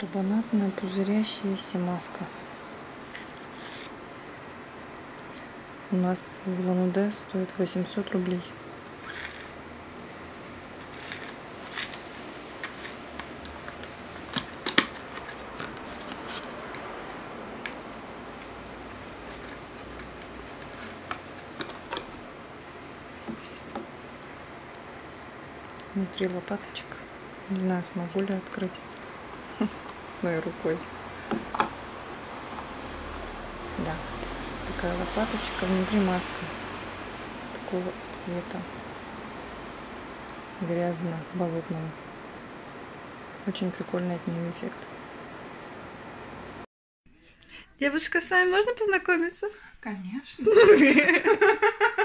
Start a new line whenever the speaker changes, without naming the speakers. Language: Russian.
Карбонатная пузырящаяся маска. У нас в Лануде стоит 800 рублей. Внутри лопаточка. Не знаю, смогу ли открыть. Моей рукой. Да. Такая лопаточка. Внутри маска. Такого цвета. Грязно-болотного. Очень прикольный от нее эффект. Девушка, с вами можно познакомиться?
Конечно.